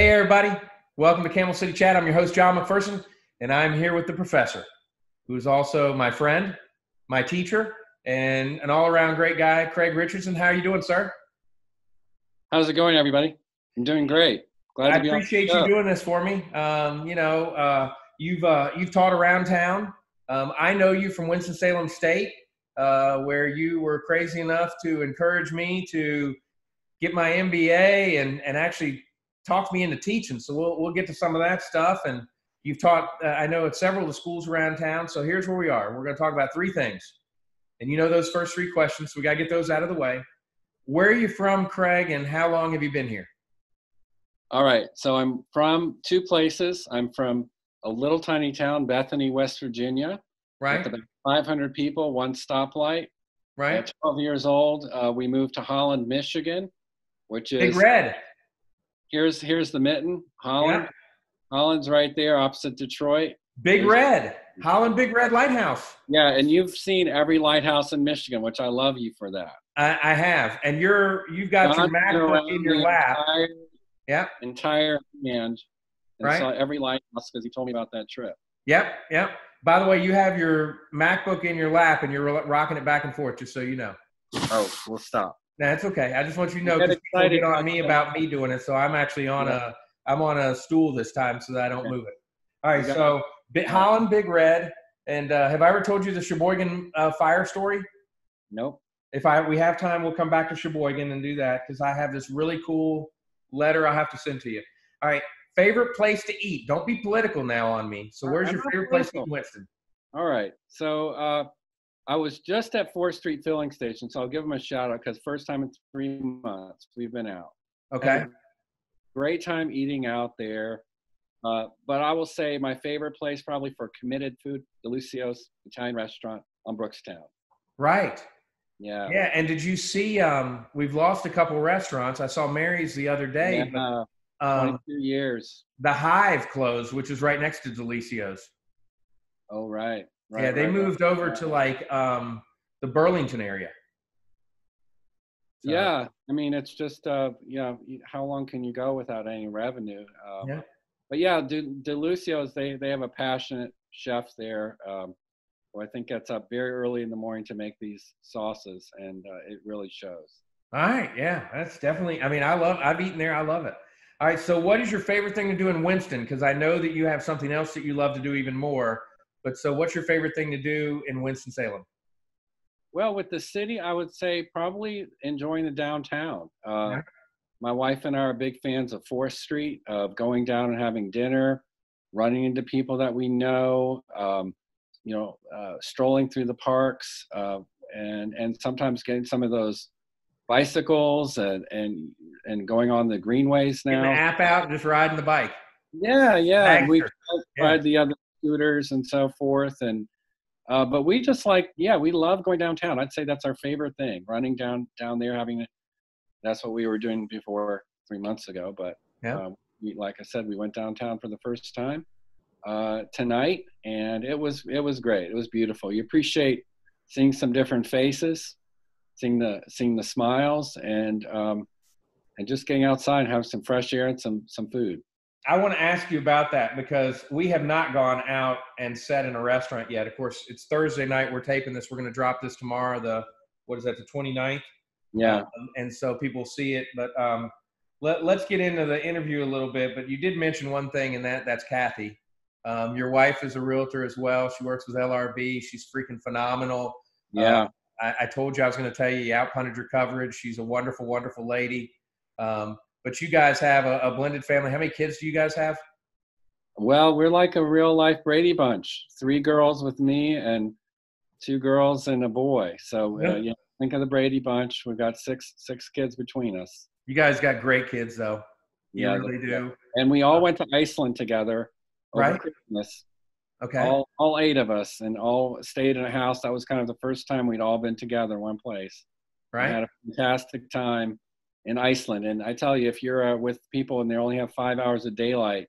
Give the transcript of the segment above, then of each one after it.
Hey, everybody. Welcome to Camel City Chat. I'm your host, John McPherson, and I'm here with the professor, who is also my friend, my teacher, and an all around great guy, Craig Richardson. How are you doing, sir? How's it going, everybody? I'm doing great. Glad to be on. I appreciate you doing this for me. Um, you know, uh, you've uh, you've taught around town. Um, I know you from Winston Salem State, uh, where you were crazy enough to encourage me to get my MBA and and actually talked me into teaching. So we'll we'll get to some of that stuff. And you've taught, uh, I know, at several of the schools around town. So here's where we are. We're going to talk about three things, and you know those first three questions. So we got to get those out of the way. Where are you from, Craig, and how long have you been here? All right. So I'm from two places. I'm from a little tiny town, Bethany, West Virginia. Right. About 500 people, one stoplight. Right. At 12 years old, uh, we moved to Holland, Michigan, which is Big Red here's here's the mitten. Holland. Yeah. Holland's right there opposite Detroit. Big There's, Red. Holland Big Red Lighthouse. Yeah, and you've seen every lighthouse in Michigan, which I love you for that. I, I have. And you're you've got your MacBook in your lap. Entire, yeah. Entire hand. And right. saw every lighthouse because he told me about that trip. Yep, yep. By the way, you have your MacBook in your lap and you're rocking it back and forth, just so you know. Oh, we'll stop. That's okay. I just want you to know because people get on me about me doing it, so I'm actually on yeah. a I'm on a stool this time so that I don't move it. All right, so Big, Holland Big Red, and uh, have I ever told you the Sheboygan uh, fire story? Nope. If I we have time, we'll come back to Sheboygan and do that because I have this really cool letter I have to send to you. All right, favorite place to eat. Don't be political now on me. So where's I'm your favorite political. place to eat in Winston? All right, so uh, I was just at Fourth Street Filling Station, so I'll give them a shout out because first time in three months we've been out. Okay. Great time eating out there. Uh, but I will say my favorite place probably for committed food, Delucio's Italian restaurant on Brookstown. Right. Yeah. Yeah. And did you see? Um, we've lost a couple restaurants. I saw Mary's the other day. Yeah, but, um, 22 years. The Hive closed, which is right next to Delicio's. Oh, right. Right, yeah, they right, moved right. over to like um, the Burlington area. So. Yeah, I mean, it's just uh, you know, how long can you go without any revenue? Um, yeah. But yeah, De, Delucio's they they have a passionate chef there. Um, who I think gets up very early in the morning to make these sauces, and uh, it really shows. All right, yeah, that's definitely. I mean, I love. I've eaten there. I love it. All right, so what is your favorite thing to do in Winston? Because I know that you have something else that you love to do even more. But so, what's your favorite thing to do in Winston Salem? Well, with the city, I would say probably enjoying the downtown. Uh, yeah. My wife and I are big fans of Fourth Street, of going down and having dinner, running into people that we know, um, you know, uh, strolling through the parks, uh, and and sometimes getting some of those bicycles and and and going on the greenways now. The app out, just riding the bike. Yeah, yeah. We tried yeah. the other scooters and so forth. And uh, but we just like, yeah, we love going downtown. I'd say that's our favorite thing, running down down there, having. That's what we were doing before three months ago. But yeah, uh, we, like I said, we went downtown for the first time uh, tonight, and it was it was great. It was beautiful. You appreciate seeing some different faces, seeing the seeing the smiles, and um, and just getting outside and having some fresh air and some some food. I want to ask you about that because we have not gone out and sat in a restaurant yet. Of course, it's Thursday night. We're taping this. We're going to drop this tomorrow. The what is that? The 29th. Yeah. Um, and so people see it. But um, let, let's get into the interview a little bit. But you did mention one thing, and that that's Kathy. Um, your wife is a realtor as well. She works with LRB. She's freaking phenomenal. Yeah. Uh, I, I, told you I was going to tell you, you outpunted your coverage. She's a wonderful, wonderful lady. Um, but you guys have a, a, blended family. How many kids do you guys have? Well, we're like a real life Brady bunch. Three girls with me and two girls and a boy. So uh, yeah, think of the Brady bunch. We've got six six kids between us. You guys got great kids though. You yeah, really do. And we all went to Iceland together over right? Christmas. Okay. All all eight of us and all stayed in a house. That was kind of the first time we'd all been together in one place. Right. We had a fantastic time in Iceland. And I tell you, if you're uh, with people and they only have five hours of daylight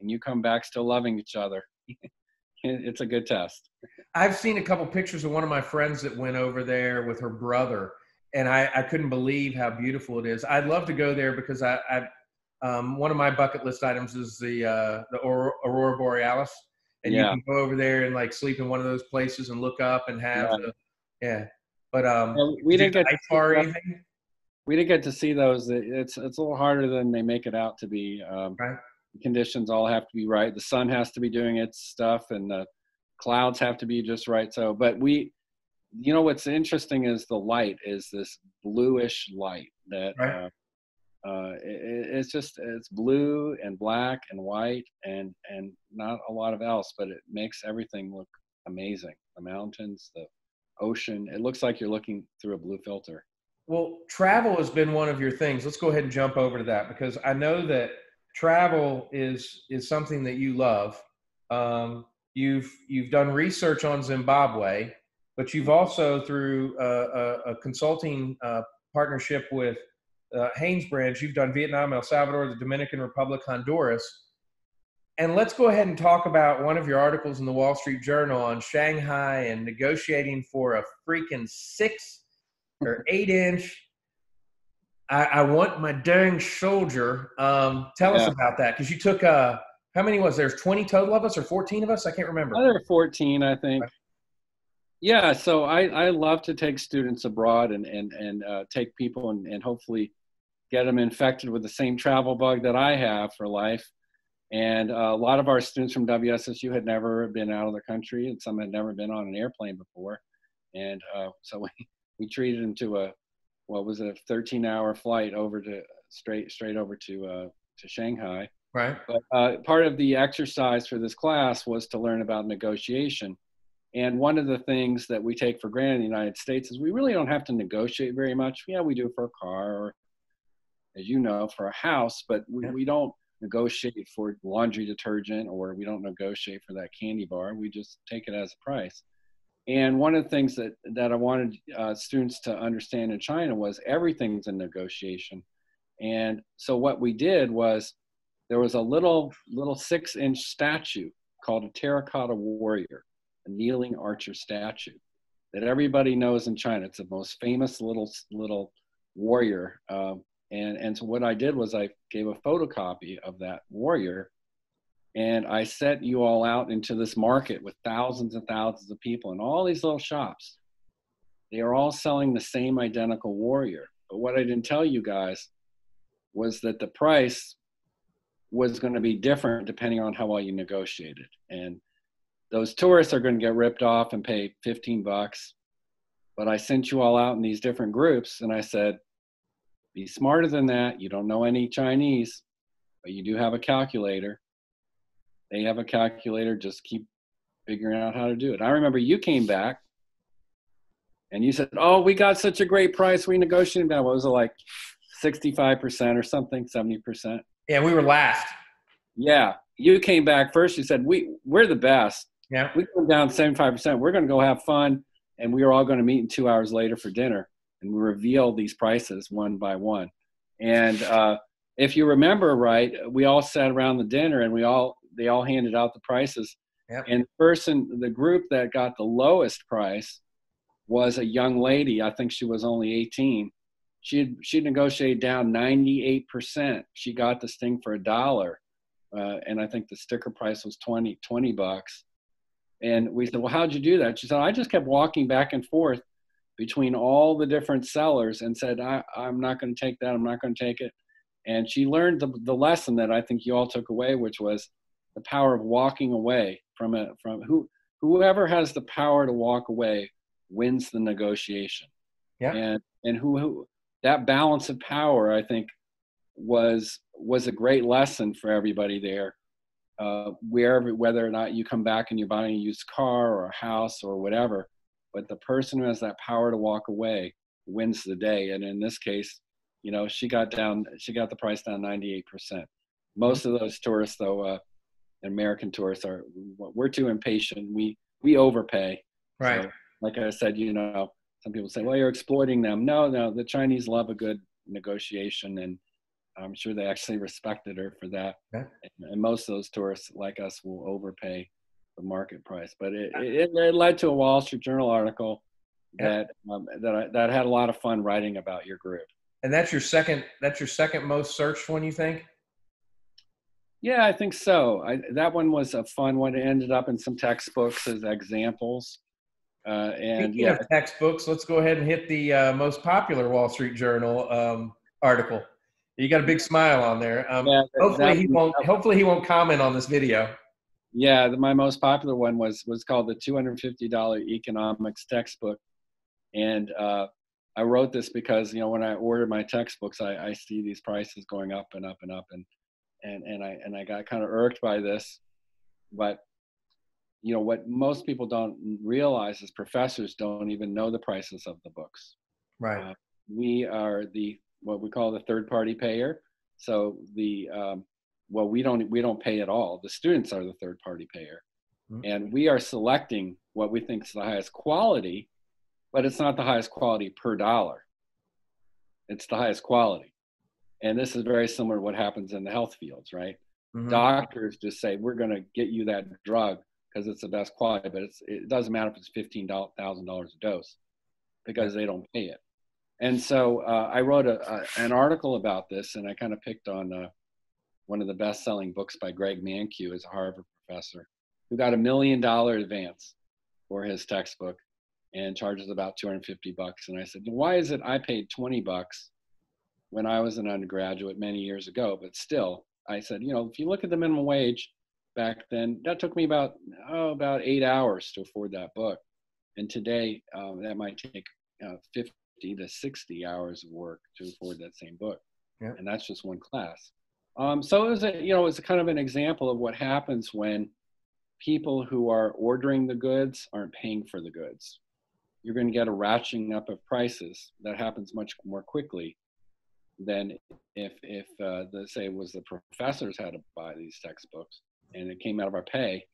and you come back still loving each other, it's a good test. I've seen a couple pictures of one of my friends that went over there with her brother, and I, I couldn't believe how beautiful it is. I'd love to go there because I, I um, one of my bucket list items is the uh, the aurora borealis, and Yeah. you can go over there and like sleep in one of those places and look up and have Yeah. the yeah. But um, Well, we did didn't get ice bar or anything, we didn't get to see those. It's it's a little harder than they make it out to be. Um, right? conditions all have to be right. The sun has to be doing its stuff, and the clouds have to be just right. So, but we, you know, what's interesting is the light is this bluish light that. Right. Uh, uh, it, it's just it's blue and black and white and and not a lot of else, but it makes everything look amazing. The mountains, the ocean. It looks like you're looking through a blue filter. Well, travel has been one of your things. Let's go ahead and jump over to that because I know that travel is is something that you love. Um, you've you've done research on Zimbabwe, but you've also through a, a, consulting uh, partnership with uh, Hanesbrands, you've done Vietnam, El Salvador, the Dominican Republic, Honduras. And let's go ahead and talk about one of your articles in the Wall Street Journal on Shanghai and negotiating for a freaking six or eight inch. I, I want my dang soldier. Um, tell us about that because you took uh, how many was there? Twenty total of us or fourteen of us? I can't remember. Another 14, I think. Yeah, so I, I love to take students abroad and, and, and uh, take people and, and hopefully get them infected with the same travel bug that I have for life. And uh, a lot of our students from WSSU had never been out of the country, and some had never been on an airplane before. And uh, so we, we treated him to a, what was it, a 13 hour flight over to straight, straight over to, uh, to Shanghai. Right. But uh, part of the exercise for this class was to learn about negotiation. And one of the things that we take for granted in the United States is we really don't have to negotiate very much. Yeah, we do for a car or, as you know, for a house, but we, we don't negotiate for laundry detergent or we don't negotiate for that candy bar. We just take it as a price. And one of the things that, that I wanted uh, students to understand in China was everything's a negotiation. And so what we did was there was a little little six inch statue called a terracotta warrior, a kneeling archer statue that everybody knows in China. It's the most famous little little warrior. Um, and and so what I did was I gave a photocopy of that warrior, and I set you all out into this market with thousands and thousands of people in all these little shops. They are all selling the same identical warrior. But what I didn't tell you guys was that the price was going to be different depending on how well you negotiated. And those tourists are going to get ripped off and pay 15 bucks. But I sent you all out in these different groups and I said, be smarter than that. You don't know any Chinese, but you do have a calculator. They have a calculator. Just keep figuring out how to do it. I remember you came back and you said, Oh, we got such a great price. We negotiated that. What was it like 65% or something, 70%? Yeah, we were last. Yeah, you came back first. You said we we're the best. Yeah. We come down seventy five percent. We're going to go have fun, and we are all going to meet in two hours later for dinner, and we reveal these prices one by one. And uh, if you remember right, we all sat around the dinner, and we all they all handed out the prices. Yep. And the person, the group that got the lowest price was a young lady. I think she was only eighteen. She had, she negotiated down ninety eight percent. She got this thing for a dollar uh, and I think the sticker price was 20, 20 bucks. And we said, well, how'd you do that? She said, I just kept walking back and forth between all the different sellers and said, I, I'm not going to take that. I'm not going to take it. And she learned the, the lesson that I think you all took away, which was the power of walking away from a, from who, whoever has the power to walk away wins the negotiation. Yeah. And, and who, who, that balance of power, I think was was a great lesson for everybody there. Uh, wherever, whether or not you come back and you're buying a used car or a house or whatever, but the person who has that power to walk away wins the day. And in this case, you know, she got down, she got the price down 98%. Most of those tourists, though, uh, American tourists are, we're too impatient. We we overpay. Right. So, like I said, you know, some people say, well, you're exploiting them. No, no, the Chinese love a good negotiation, and I'm sure they actually respected her for that. Yeah. And, and most of those tourists, like us, will overpay the market price. But it, it, it led to a Wall Street Journal article Yeah. that um, that I, that had a lot of fun writing about your group. And that's your second. That's your second most searched one, you think? Yeah, I think so. I, that one was a fun one. It ended up in some textbooks as examples. Uh, and Speaking yeah, textbooks, let's go ahead and hit the uh, most popular Wall Street Journal um, article. You got a big smile on there. Um, yeah, hopefully he won't. Hopefully he won't comment on this video. Yeah, the, my most popular one was was called the two hundred fifty dollar economics textbook, and uh, I wrote this because you know when I order my textbooks, I, I see these prices going up and up and up, and and and I and I got kind of irked by this, but you know what most people don't realize is professors don't even know the prices of the books. Right. Uh, we are the what we call the third party payer. So the um, well, we don't we don't pay at all. The students are the third party payer, Mhm. and we are selecting what we think is the highest quality, but it's not the highest quality per dollar. It's the highest quality, and this is very similar to what happens in the health fields, right? Mhm. Doctors just say we're going to get you that drug because it's the best quality, but it's, it doesn't matter if it's fifteen thousand dollars a dose because they don't pay it. And so uh, I wrote a, a, an article about this, and I kind of picked on uh, one of the best-selling books by Greg Mankiw, as a Harvard professor, who got a million dollar advance for his textbook and charges about 250 bucks. And I said, why is it I paid 20 bucks when I was an undergraduate many years ago, but still, I said, you know, if you look at the minimum wage back then, that took me about oh about eight hours to afford that book, and today um, that might take uh, 50 to 60 hours of work to afford that same book, Yeah. and that's just one class. Um, so it was a you know it's kind of an example of what happens when people who are ordering the goods aren't paying for the goods. You're going to get a ratcheting up of prices that happens much more quickly than if if uh, the say was the professors had to buy these textbooks and it came out of our pay,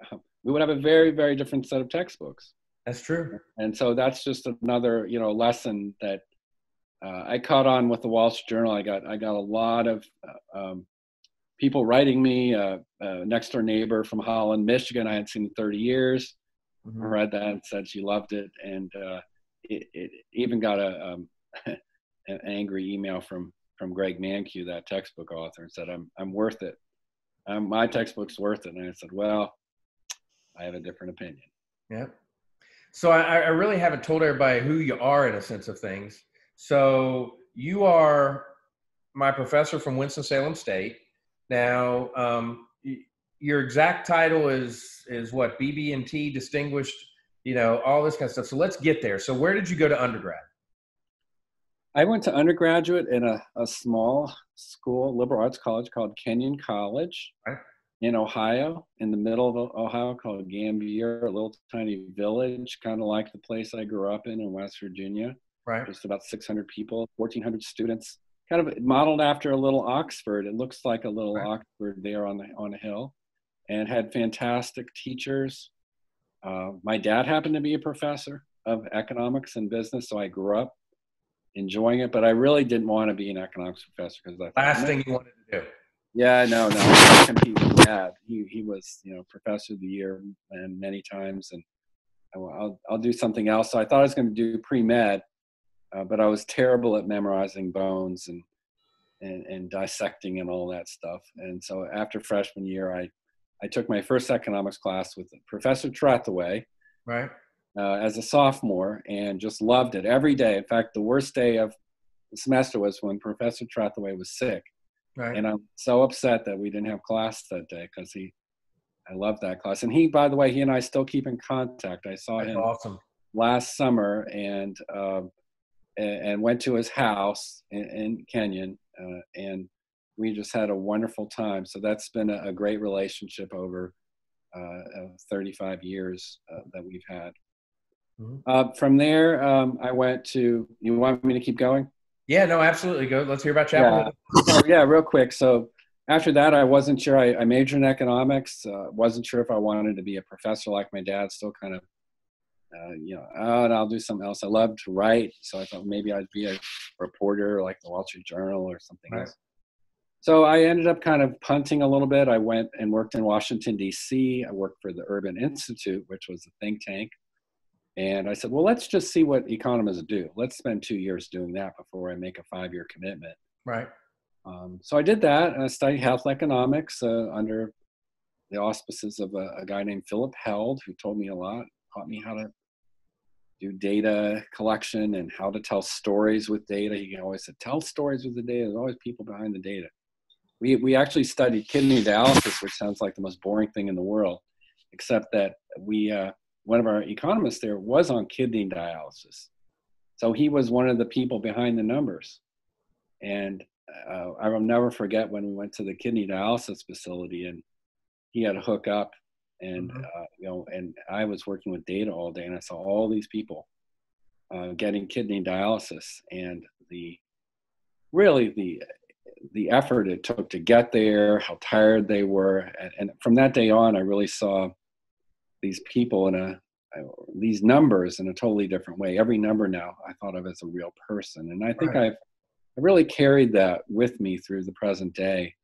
we would have a very very different set of textbooks. That's true. And so that's just another you know lesson that uh, I caught on with the Wall Street Journal. I got I got a lot of uh, um, people writing me. Uh, uh, next door neighbor from Holland, Michigan, I had seen in 30 years. Mhm. Read that and said she loved it, and uh, it, it even got a um, an angry email from from Greg Mankiw, that textbook author, and said, "I'm I'm worth it. Um, my textbook's worth it." And I said, "Well, I have a different opinion." Yeah. So I, I really haven't told everybody who you are in a sense of things. So you are my professor from Winston Salem State. Now, um, your exact title is is what BB and T distinguished. You know all this kind of stuff. So let's get there. So where did you go to undergrad? I went to undergraduate in a, a small school, liberal arts college called Kenyon College Right. in Ohio, in the middle of Ohio, called Gambier, a little tiny village, kind of like the place I grew up in in West Virginia. Right. Just about 600 people, 1,400 students, kind of modeled after a little Oxford. It looks like a little Right. Oxford there on the on a hill, and had fantastic teachers. Uh, my dad happened to be a professor of economics and business, so I grew up enjoying it. But I really didn't want to be an economics professor because I thought, Last "Man, thing you wanted to do. yeah, no, no, I compete with dad. He he was you know professor of the year and many times, and I, will I'll do something else. So I thought I was going to do pre med, uh, but I was terrible at memorizing bones and, and and dissecting and all that stuff. And so after freshman year, I I took my first economics class with Professor Trethewey Right. Uh, as a sophomore and just loved it every day. In fact, the worst day of the semester was when Professor Trethewey was sick Right. and I'm so upset that we didn't have class that day because he, I love that class. And he, by the way, he and I still keep in contact. I saw That's him awesome. last summer and um, and, and went to his house in, in Kenyon, uh, and we just had a wonderful time. So that's been a, a great relationship over uh, uh, 35 years uh, that we've had. Mhm. Uh, from there, um, I went to. You want me to keep going? Yeah. No. Absolutely. Go. Let's hear about Chapel. Yeah. So, yeah, real quick. So after that, I wasn't sure. I, I majored in economics. Uh, wasn't sure if I wanted to be a professor like my dad. Still kind of, uh, you know, oh, I'll do something else. I love to write, so I thought maybe I'd be a reporter like the Wall Street Journal or something Right. else. So I ended up kind of punting a little bit. I went and worked in Washington D.C. I worked for the Urban Institute, which was a think tank. And I said, well, let's just see what economists do. Let's spend two years doing that before I make a five-year commitment. Right. Um, so I did that, and I studied health economics uh, under the auspices of a, a, guy named Philip Held, who told me a lot, taught me how to do data collection and how to tell stories with data. He always said, "Tell stories with the data." There's always people behind the data. We we actually studied kidney dialysis, which sounds like the most boring thing in the world, except that we uh, one of our economists there was on kidney dialysis, so he was one of the people behind the numbers, and uh, I will never forget when we went to the kidney dialysis facility and he had a hook up and mm-hmm. uh, you know and i was working with data all day and i saw all these people uh, getting kidney dialysis and the really the the effort it took to get there how tired they were. And, and from that day on i really saw these people in a these numbers in a totally different way every number now i thought of as a real person and i think right. i've I really carried that with me through the present day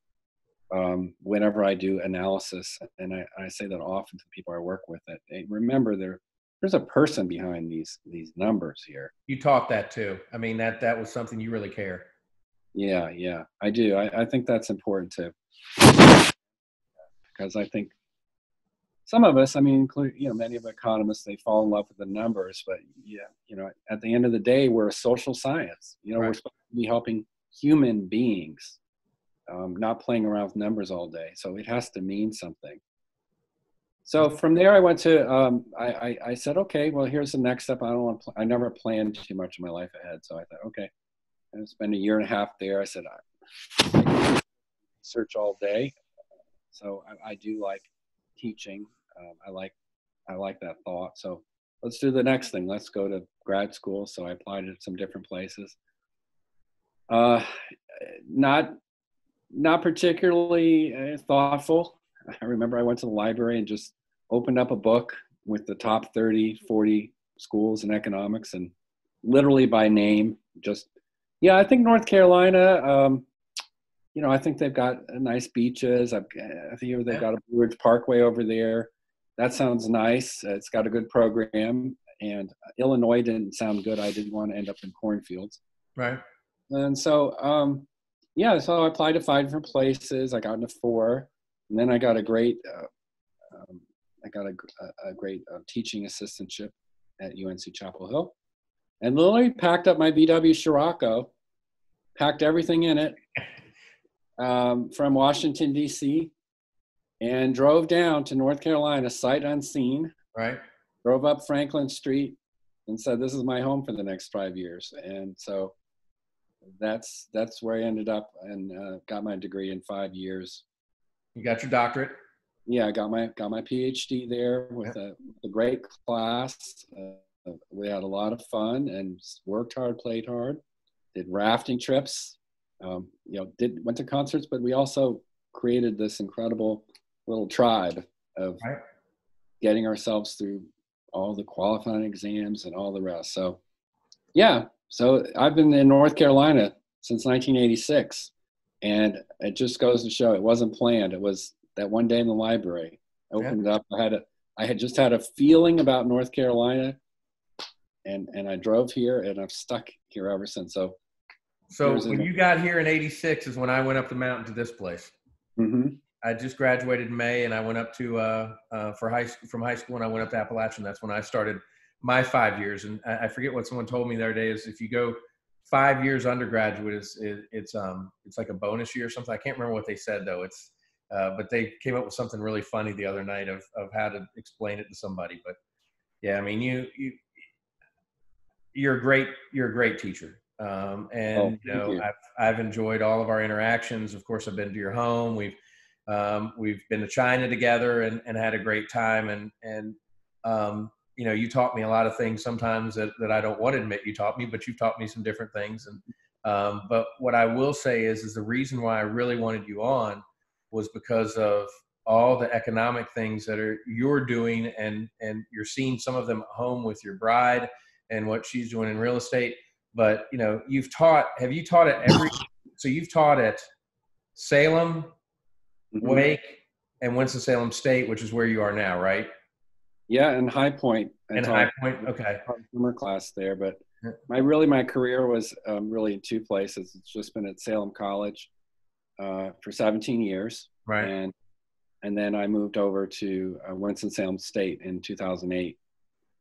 um, whenever I do analysis, and I, I, say that often to people I work with, that hey, remember there there's a person behind these these numbers here. You taught that too. I mean that that was something you really care. Yeah, yeah, I do. I, I think that's important too, because I think some of us, I mean, include you know many of the economists, they fall in love with the numbers, but yeah, you know, at the end of the day, we're a social science. You know, right. we're supposed to be helping human beings um, not playing around with numbers all day. So it has to mean something. So from there, I went to, um, I, I, I, said, okay, well, here's the next step. I don't want pl- I never planned too much of my life ahead. So I thought, okay, I spent a year and a half there. I said, I search all day. So I, I do like teaching. Um, I like, I like that thought. So let's do the next thing. Let's go to grad school. So I applied to some different places. Uh, not not particularly uh, thoughtful. I remember I went to the library and just opened up a book with the top 30, 40 schools in economics and literally by name, just, yeah, I think North Carolina, um, you know, I think they've got nice beaches. I've, I think they've got a Blue Ridge Parkway over there. That sounds nice. It's got a good program. And Illinois didn't sound good. I didn't want to end up in cornfields. Right. And so, um, yeah, so I applied to five different places. I got into four, and then I got a great, uh, um, I got a, a great uh, teaching assistantship at UNC Chapel Hill, and literally packed up my VW Scirocco, packed everything in it um, from Washington D.C. and drove down to North Carolina, sight unseen. Right. Drove up Franklin Street and said, "This is my home for the next five years." And so that's that's where I ended up and uh, got my degree in five years. You got your doctorate. Yeah, I got my got my PhD there with a, a great class. Uh, we had a lot of fun and worked hard, played hard, did rafting trips. Um, you know, did went to concerts, but we also created this incredible little tribe of right. getting ourselves through all the qualifying exams and all the rest. So, yeah, so I've been in North Carolina since 1986, and it just goes to show it wasn't planned. It was that one day in the library. I opened yeah. it up. I had a, I had just had a feeling about North Carolina, and and I drove here, and I've stuck here ever since. So, so when you got here in '86 is when I went up the mountain to this place. Mm-hmm. I just graduated in May, and I went up to uh, uh, for high from high school, and I went up to Appalachian. That's when I started my five years. And I forget what someone told me the other day is if you go five years undergraduate, it's, it's, um, it's like a bonus year or something. I can't remember what they said though. It's, uh, but they came up with something really funny the other night of, of how to explain it to somebody. But yeah, I mean, you, you, you're a great, you're a great teacher. Um, and oh, you know, you. I've, I've enjoyed all of our interactions. Of course, I've been to your home. We've, um, we've been to China together and, and had a great time. And, and, um, you know, you taught me a lot of things sometimes that, that I don't want to admit you taught me, but you've taught me some different things. And, um, but what I will say is, is the reason why I really wanted you on was because of all the economic things that are you're doing and, and you're seeing some of them at home with your bride and what she's doing in real estate. But, you know, you've taught, have you taught at every, so you've taught at Salem, mm-hmm. Wake, and Winston-Salem State, which is where you are now, right? Yeah, and High Point. And High Point, okay. Summer class there, but my really my career was um, really in two places. It's just been at Salem College, uh, for 17 years. Right. And and then I moved over to uh, Winston-Salem State in 2008.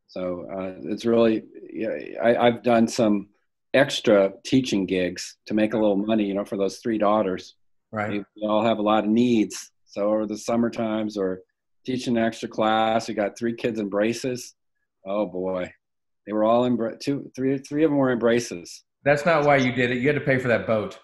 So uh, it's really, yeah, I, I've done some extra teaching gigs to make a little money, you know, for those three daughters. Right. We all have a lot of needs. So over the summer times or teaching an extra class, we got three kids in braces. Oh boy, they were all in two, three, three of them were in braces. That's not why you did it. You had to pay for that boat.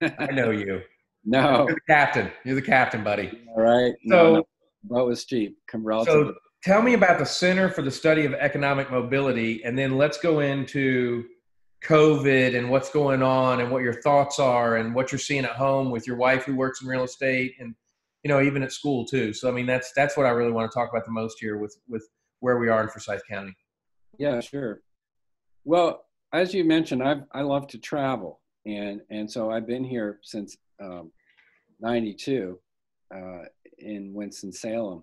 I know you. No. You're the captain. You're the captain, buddy. All right. So, no, no. boat was cheap. So tell me about the Center for the Study of Economic Mobility, and then let's go into COVID and what's going on and what your thoughts are and what you're seeing at home with your wife who works in real estate and you know even at school too. So I mean that's that's what I really want to talk about the most here with with where we are in Forsyth County. Yeah, sure. Well, as you mentioned, I I love to travel and and so I've been here since um, 92 uh, in Winston Salem,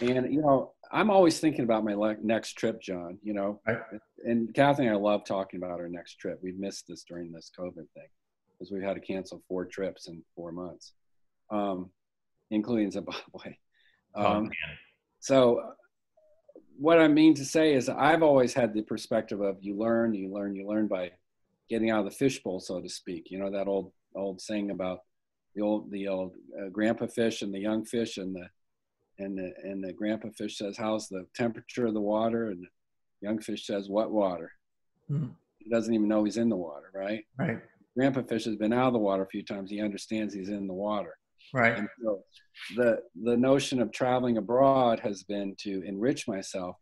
and you know I'm always thinking about my le- next trip, John. You know, right. and Kathy and I love talking about our next trip. We've missed this during this COVID thing because we've had to cancel four trips in four months, um, including Zimbabwe. Oh, um, oh, so what I mean to say is I've always had the perspective of you learn, you learn, you learn by getting out of the fishbowl, so to speak. You know that old old saying about the old the old uh, grandpa fish and the young fish and the and the and the grandpa fish says how's the temperature of the water? And the young fish says what water? Mm-hmm. he doesn't even know he's in the water right? Right. Grandpa fish has been out of the water a few times. He understands he's in the water. Right. And so the the notion of traveling abroad has been to enrich myself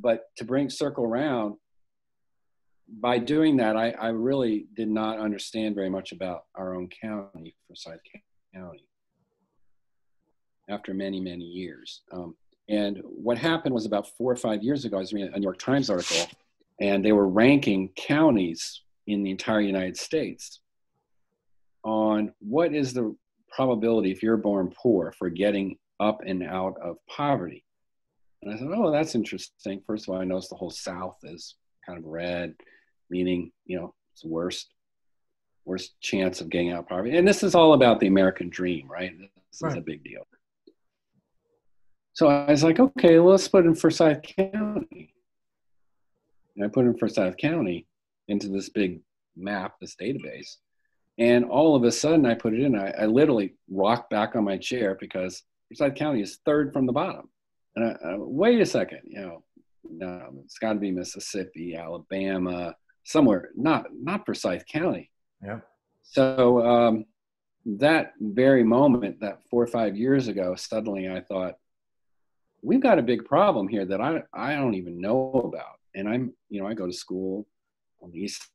but to bring circle around by doing that, I, I really did not understand very much about our own county, Forsyth County, after many, many years. Um, and what happened was about four or five years ago, I was reading a New York Times article, and they were ranking counties in the entire United States on what is the probability, if you're born poor, for getting up and out of poverty. And I thought, oh, that's interesting. First of all, I noticed the whole South is kind of red meaning you know it's the worst worst chance of getting out of poverty. And this is all about the American dream, right? This right. is a big deal. So I was like, okay, well, let's put in Forsyth County. And I put in Forsyth County into this big map, this database. And all of a sudden I put it in, I, I literally rocked back on my chair because Forsyth County is third from the bottom. And I, I, wait a second, you know, no, it's got to be Mississippi, Alabama, somewhere, not not Forsyth County. Yeah. So um, that very moment, that four or five years ago, suddenly I thought, we've got a big problem here that I I don't even know about. And I'm, you know, I go to school on the east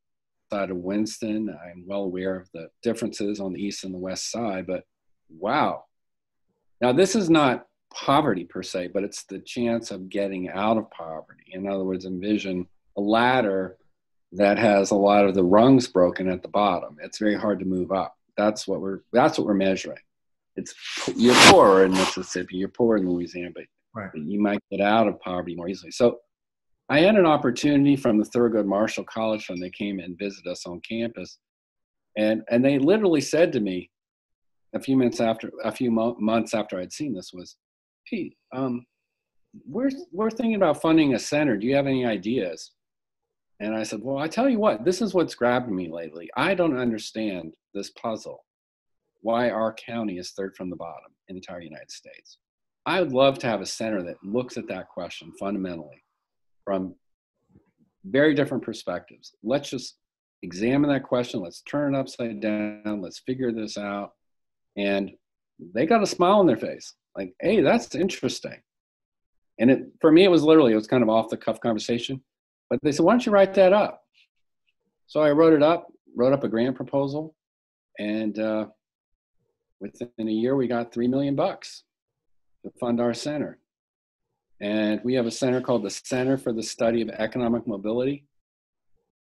side of Winston. I'm well aware of the differences on the east and the west side, but wow. Now this is not poverty per se, but it's the chance of getting out of poverty. In other words, envision a ladder that has a lot of the rungs broken at the bottom. It's very hard to move up. That's what we're that's what we're measuring. It's you're poor in Mississippi, you're poor in Louisiana, but, right. you might get out of poverty more easily. So I had an opportunity from the Thurgood Marshall College when they came and visited us on campus, and and they literally said to me, a few minutes after, a few mo- months after I'd seen this, was, "Pete, um, we're we're thinking about funding a center. Do you have any ideas?" And I said, Well, I tell you what, this is what's grabbed me lately. I don't understand this puzzle why our county is third from the bottom in the entire United States. I would love to have a center that looks at that question fundamentally from very different perspectives. Let's just examine that question. Let's turn it upside down. Let's figure this out. And they got a smile on their face like, hey, that's interesting. And it, for me, it was literally, it was kind of off the cuff conversation. But they said, why don't you write that up? So I wrote it up, wrote up a grant proposal, and uh, within a year we got three million bucks to fund our center. And we have a center called the Center for the Study of Economic Mobility.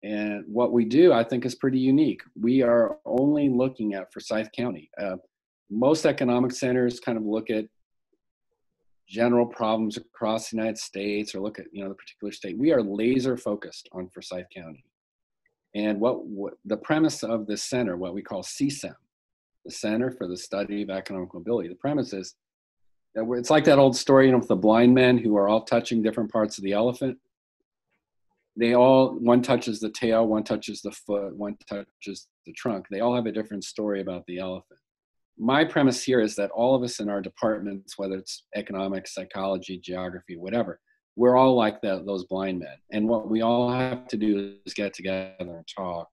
And what we do, I think, is pretty unique. We are only looking at Forsyth County. Uh, most economic centers kind of look at general problems across the United States or look at you know the particular state. We are laser focused on Forsyth County. And what, what the premise of this center, what we call CSEM, the Center for the Study of Economic Mobility, the premise is it's like that old story, you know, with the blind men who are all touching different parts of the elephant. They all, one touches the tail, one touches the foot, one touches the trunk. They all have a different story about the elephant. My premise here is that all of us in our departments, whether it's economics, psychology, geography, whatever, we're all like that, those blind men. And what we all have to do is get together and talk.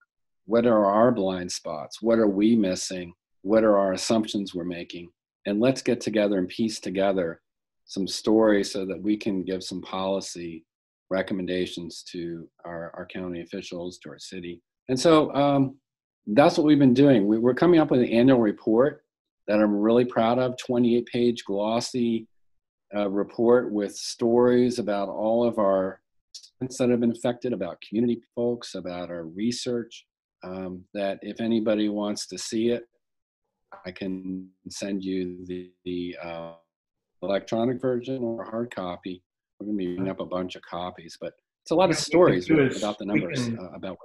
What are our blind spots? What are we missing? What are our assumptions we're making? And let's get together and piece together some stories so that we can give some policy recommendations to our, our county officials, to our city. And so um, that's what we've been doing. We, we're coming up with an annual report that I'm really proud of 28 page glossy uh, report with stories about all of our students that have been affected, about community folks, about our research. Um, that if anybody wants to see it, I can send you the, the uh, electronic version or hard copy. We're going to be bringing up a bunch of copies, but it's a lot of stories about the numbers can, uh, about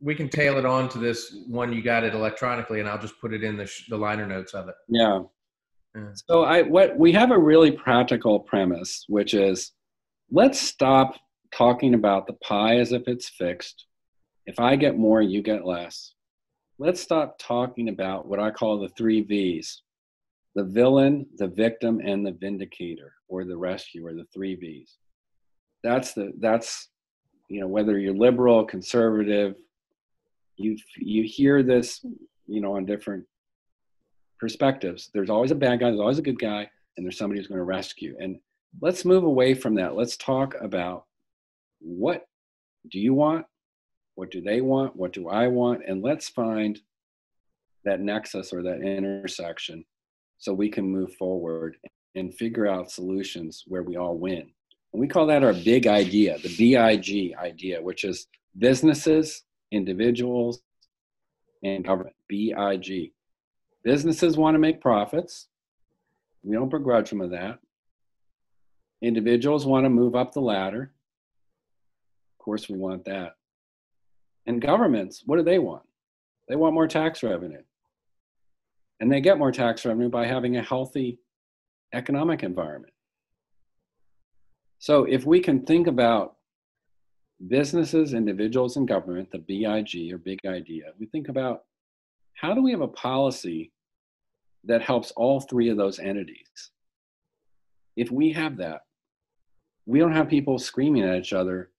we can tail it on to this one you got it electronically and i'll just put it in the, sh- the liner notes of it yeah so I what we have a really practical premise, which is let's stop talking about the pie as if it's fixed. If I get more, you get less. Let's stop talking about what I call the three V's the villain, the victim, and the vindicator, or the rescuer, the three V's. That's the that's you know whether you're liberal, conservative, you you hear this you know on different perspectives. There's always a bad guy, there's always a good guy, and there's somebody who's going to rescue. And let's move away from that. Let's talk about what do you want? What do they want? What do I want? And let's find that nexus or that intersection so we can move forward and figure out solutions where we all win. And we call that our big idea, the BIG idea, which is businesses, individuals, and government. BIG. Businesses want to make profits. We don't begrudge them of that. Individuals want to move up the ladder. Of course, we want that. And governments, what do they want? They want more tax revenue. And they get more tax revenue by having a healthy economic environment. So if we can think about businesses, individuals, and government, the BIG or big idea, we think about how do we have a policy that helps all three of those entities? If we have that, we don't have people screaming at each other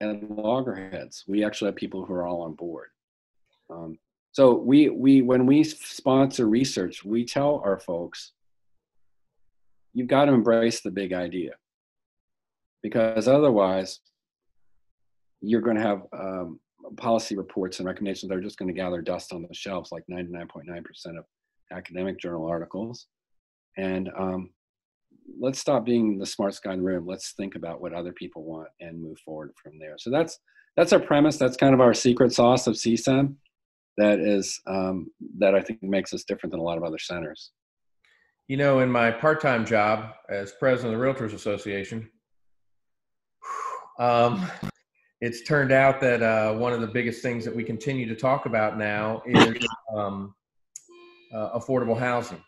at loggerheads. We actually have people who are all on board. Um, so we we when we sponsor research, we tell our folks, you've got to embrace the big idea, because otherwise, you're going to have um, policy reports and recommendations that are just going to gather dust on the shelves, like 99.9% of academic journal articles. And um, let's stop being the smartest guy in the room. Let's think about what other people want and move forward from there. So that's that's our premise. That's kind of our secret sauce of CSEM. That is um, that I think makes us different than a lot of other centers. You know, in my part-time job as president of the Realtors Association, um, it's turned out that uh, one of the biggest things that we continue to talk about now is um, uh, affordable housing.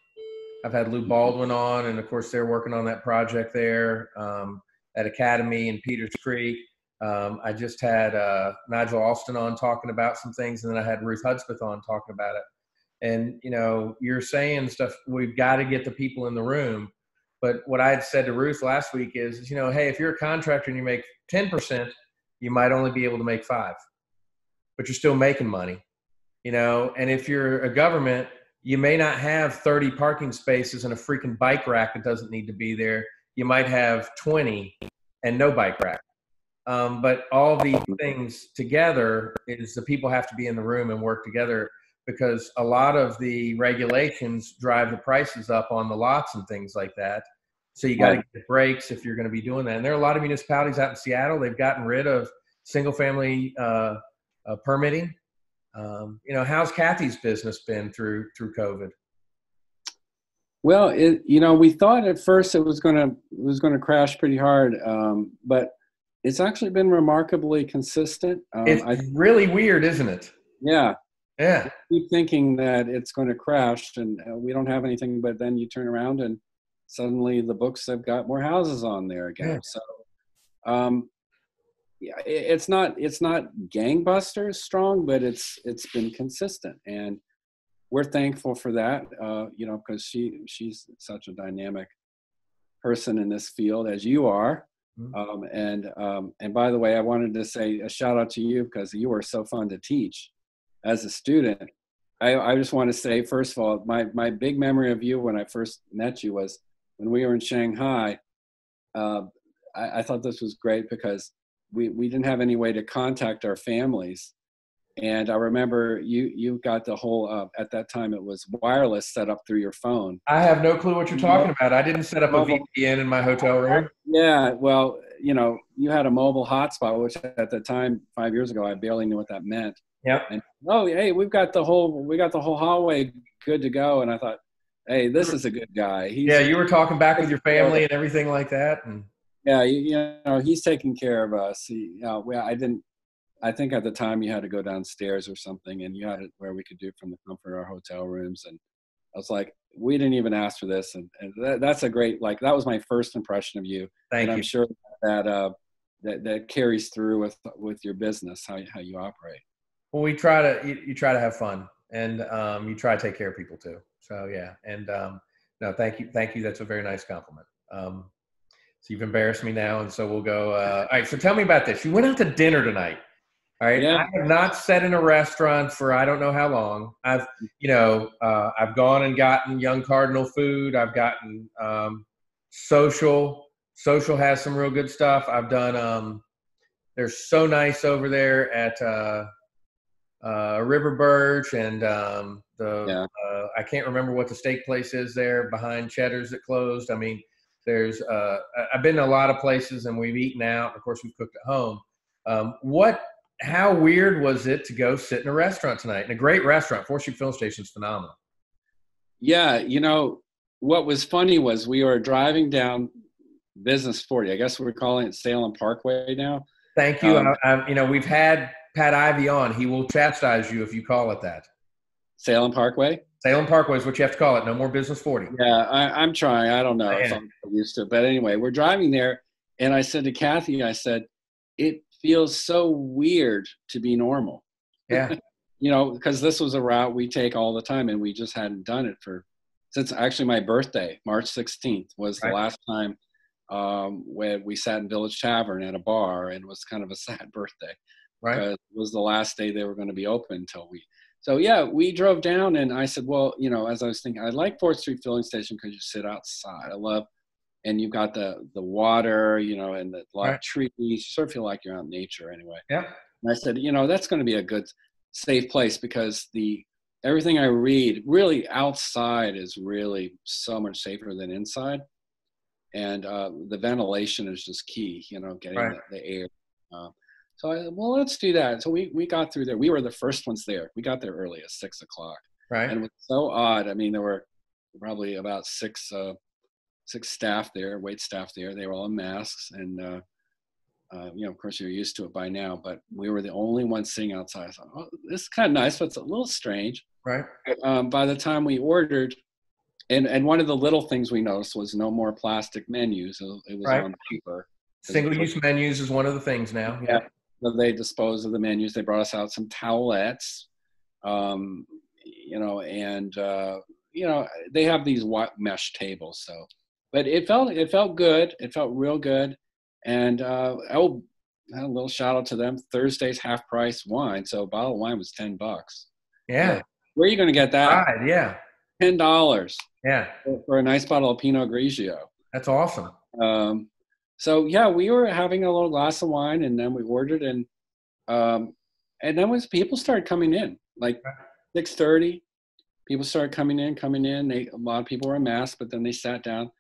I've had Lou Baldwin on, and of course, they're working on that project there um, at Academy in Peters Creek. Um, I just had uh, Nigel Austin on talking about some things, and then I had Ruth Hudspeth on talking about it. And you know, you're saying stuff. We've got to get the people in the room. But what I had said to Ruth last week is, you know, hey, if you're a contractor and you make 10%, you might only be able to make five, but you're still making money, you know. And if you're a government, you may not have 30 parking spaces and a freaking bike rack that doesn't need to be there. You might have 20 and no bike rack. Um, but all these things together is the people have to be in the room and work together because a lot of the regulations drive the prices up on the lots and things like that. So you got to get breaks if you're going to be doing that. And there are a lot of municipalities out in Seattle. They've gotten rid of single family uh, uh, permitting um, you know, how's Kathy's business been through through COVID? Well, it, you know, we thought at first it was gonna it was gonna crash pretty hard, um, but It's actually been remarkably consistent. Um, it's I, really weird, isn't it? Yeah. Yeah. I keep thinking that it's going to crash and uh, we don't have anything, but then you turn around and suddenly the books have got more houses on there again. Yeah. So, um, yeah, it's not it's not gangbusters strong, but it's it's been consistent, and we're thankful for that. Uh, you know, because she she's such a dynamic person in this field as you are. Mm-hmm. Um, and um, and by the way, I wanted to say a shout out to you because you were so fun to teach as a student. I, I just want to say first of all, my my big memory of you when I first met you was when we were in Shanghai. Uh, I, I thought this was great because we, we didn't have any way to contact our families. And I remember you you got the whole uh, at that time it was wireless set up through your phone. I have no clue what you're talking about. I didn't set up a VPN in my hotel room. Yeah, well, you know, you had a mobile hotspot, which at the time five years ago I barely knew what that meant. Yeah. And oh, hey, we've got the whole we got the whole hallway good to go. And I thought, hey, this is a good guy. He's, yeah, you were talking back with your family and everything like that. And yeah, you, you know, he's taking care of us. He, you know, I didn't. I think at the time you had to go downstairs or something, and you had it where we could do from the comfort of our hotel rooms. And I was like, we didn't even ask for this, and, and that, that's a great like that was my first impression of you. Thank and you. I'm sure that uh, that that carries through with with your business how how you operate. Well, we try to you, you try to have fun, and um, you try to take care of people too. So yeah, and um, no, thank you, thank you. That's a very nice compliment. Um, so you've embarrassed me now, and so we'll go. Uh, all right. So tell me about this. You went out to dinner tonight. All right. Yeah. I have not sat in a restaurant for I don't know how long. I've, you know, uh, I've gone and gotten Young Cardinal food. I've gotten um, Social. Social has some real good stuff. I've done. Um, they're so nice over there at uh, uh, River Birch and um, the. Yeah. Uh, I can't remember what the steak place is there behind Cheddar's that closed. I mean, there's uh, I've been to a lot of places and we've eaten out. Of course, we've cooked at home. Um, what? How weird was it to go sit in a restaurant tonight? In a great restaurant, Fourth Street Filling Station is phenomenal. Yeah, you know what was funny was we were driving down Business 40. I guess we're calling it Salem Parkway now. Thank you. Um, I, I, you know, we've had Pat Ivey on. He will chastise you if you call it that. Salem Parkway. Salem Parkway is what you have to call it. No more Business 40. Yeah, I, am trying. I don't know if I'm used to it. But anyway, we're driving there, and I said to Kathy, I said, it feels so weird to be normal. Yeah. you know, because this was a route we take all the time, and we just hadn't done it for since actually my birthday, March 16th, was the last time um, when we sat in Village Tavern at a bar, and it was kind of a sad birthday. Right. Because it was the last day they were going to be open until we so yeah, we drove down and I said, well, you know, as I was thinking, I like Fourth Street Filling Station because you sit outside. I love, and you've got the the water, you know, and the lot right. of trees. You sort of feel like you're out in nature anyway. Yeah. And I said, you know, that's going to be a good, safe place because the everything I read really outside is really so much safer than inside, and uh, the ventilation is just key. You know, getting right. the, the, air. Uh, so I well, let's do that. So we we got through there. We were the first ones there. We got there early at six o'clock. Right. And it was so odd. I mean, there were probably about six uh, six staff there, wait staff there. They were all in masks, and uh, uh, you know, of course, you're used to it by now. But we were the only ones sitting outside. I thought, oh, this is kind of nice, but it's a little strange. Right. Um, by the time we ordered, and and one of the little things we noticed was no more plastic menus. It, was right. on paper. Single use menus is one of the things now. Yeah they disposed of the menus. They brought us out some towelettes, um, you know, and uh, you know they have these white mesh tables. So, but it felt it felt good. It felt real good, and uh, oh, a little shout out to them. Thursday's half price wine. So a bottle of wine was ten bucks. Yeah. So where are you going to get that? Right, yeah. Ten dollars. Yeah. For, for, a nice bottle of Pinot Grigio. That's awesome. Um, so yeah, we were having a little glass of wine, and then we ordered, and um, and then was people started coming in like six thirty. People started coming in, coming in. They a lot of people were in masks, but then they sat down.